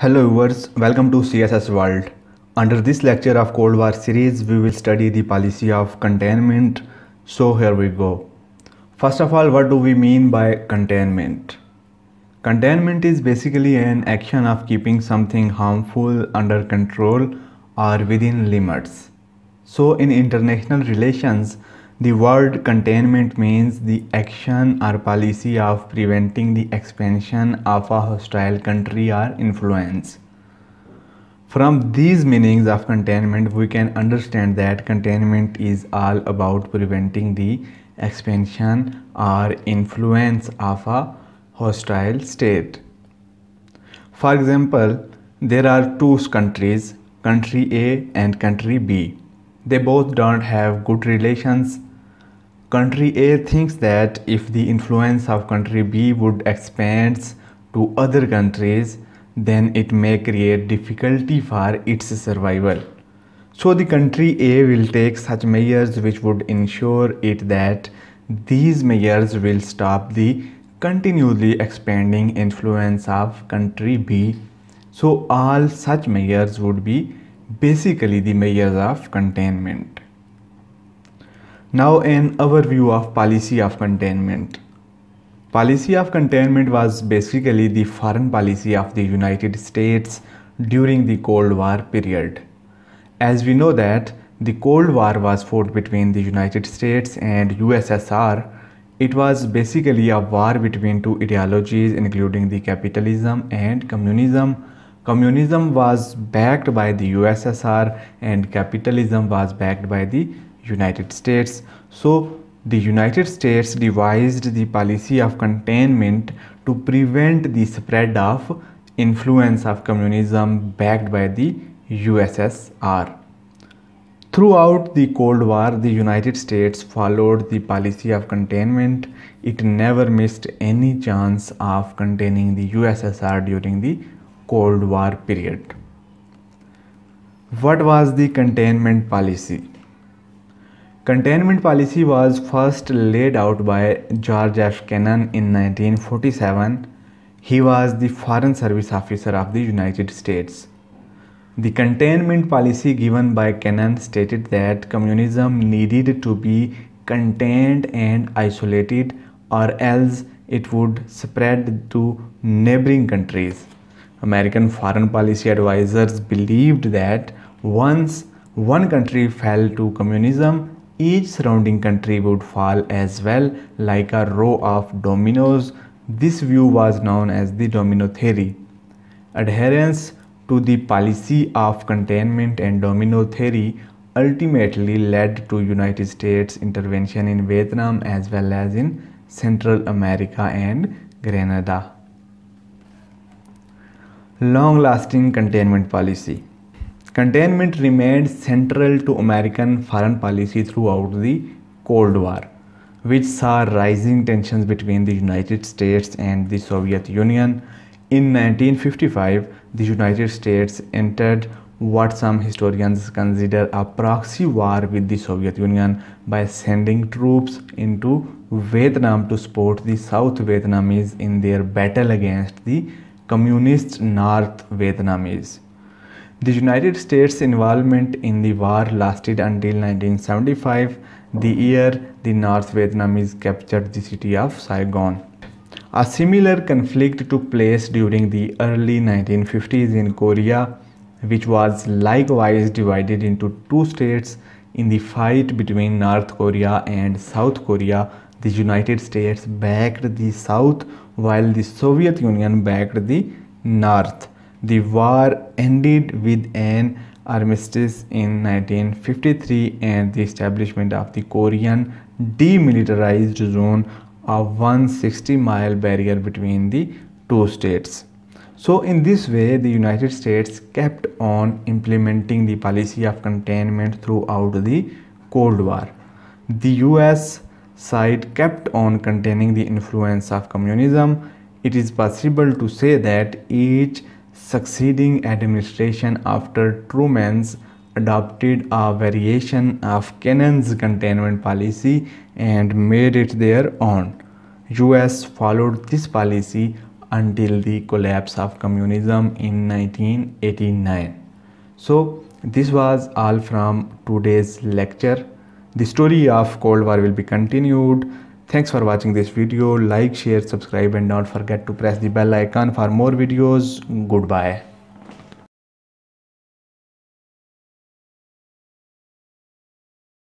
Hello viewers, welcome to CSS World. Under this lecture of Cold War series, we will study the policy of containment. So here we go. First of all, what do we mean by containment? Containment is basically an action of keeping something harmful under control or within limits. So in international relations, the word containment means the action or policy of preventing the expansion of a hostile country or influence. From these meanings of containment, we can understand that containment is all about preventing the expansion or influence of a hostile state. For example, there are two countries, country A and country B. They both don't have good relations Country A thinks that if the influence of country B would expand to other countries, then it may create difficulty for its survival. So the country A will take such measures which would ensure it that these measures will stop the continually expanding influence of country B. So all such measures would be basically the measures of containment. Now an overview of policy of containment. Policy of containment was basically the foreign policy of the United States during the Cold War period. As we know that the Cold War was fought between the United States and USSR, it was basically a war between two ideologies including the capitalism and communism. Communism was backed by the USSR and capitalism was backed by the United States. So the United States devised the policy of containment to prevent the spread of influence of communism backed by the USSR. Throughout the Cold War, the United States followed the policy of containment. It never missed any chance of containing the USSR during the Cold War period. What was the containment policy? Containment policy was first laid out by George F. Kennan in 1947. He was the Foreign Service Officer of the United States. The containment policy given by Kennan stated that communism needed to be contained and isolated or else it would spread to neighboring countries. American foreign policy advisors believed that once one country fell to communism, each surrounding country would fall as well like a row of dominoes. This view was known as the domino theory. Adherence to the policy of containment and domino theory ultimately led to United States intervention in Vietnam as well as in Central America and Grenada. Long-lasting containment policy Containment remained central to American foreign policy throughout the Cold War, which saw rising tensions between the United States and the Soviet Union. In 1955, the United States entered what some historians consider a proxy war with the Soviet Union by sending troops into Vietnam to support the South Vietnamese in their battle against the communist North Vietnamese. The United States involvement in the war lasted until 1975, the year the North Vietnamese captured the city of Saigon. A similar conflict took place during the early 1950s in Korea, which was likewise divided into two states in the fight between North Korea and South Korea. The United States backed the South while the Soviet Union backed the North. The war ended with an armistice in 1953 and the establishment of the Korean demilitarized zone, a 160 mile barrier between the two states. So in this way, the United States kept on implementing the policy of containment throughout the Cold War. The US side kept on containing the influence of communism. It is possible to say that each succeeding administration after Truman's adopted a variation of Kennan's containment policy and made it their own. US followed this policy until the collapse of communism in 1989. So this was all from today's lecture. The story of Cold War will be continued. Thanks for watching this video. Like, share, subscribe and don't forget to press the bell icon for more videos. Goodbye.